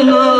Allah.